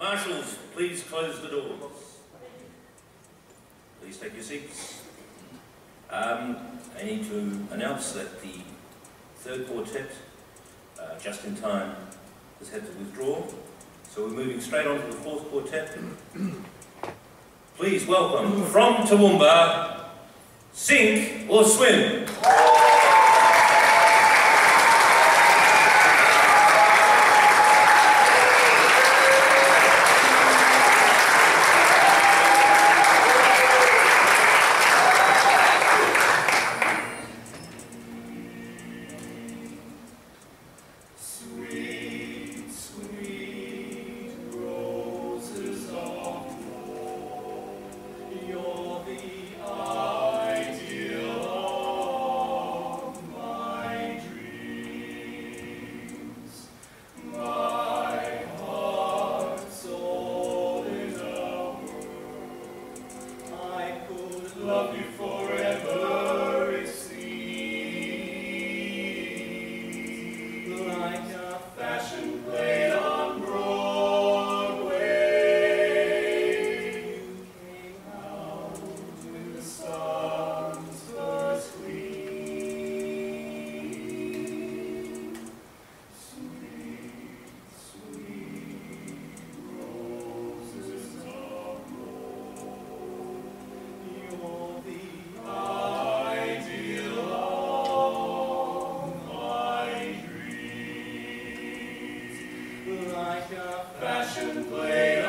Marshals, please close the doors. Please take your seats. Um, I need to announce that the third quartet, uh, just in time, has had to withdraw. So we're moving straight on to the fourth quartet. Please welcome from Toowoomba, Sync or Swim. Love you forever, like a fashion play on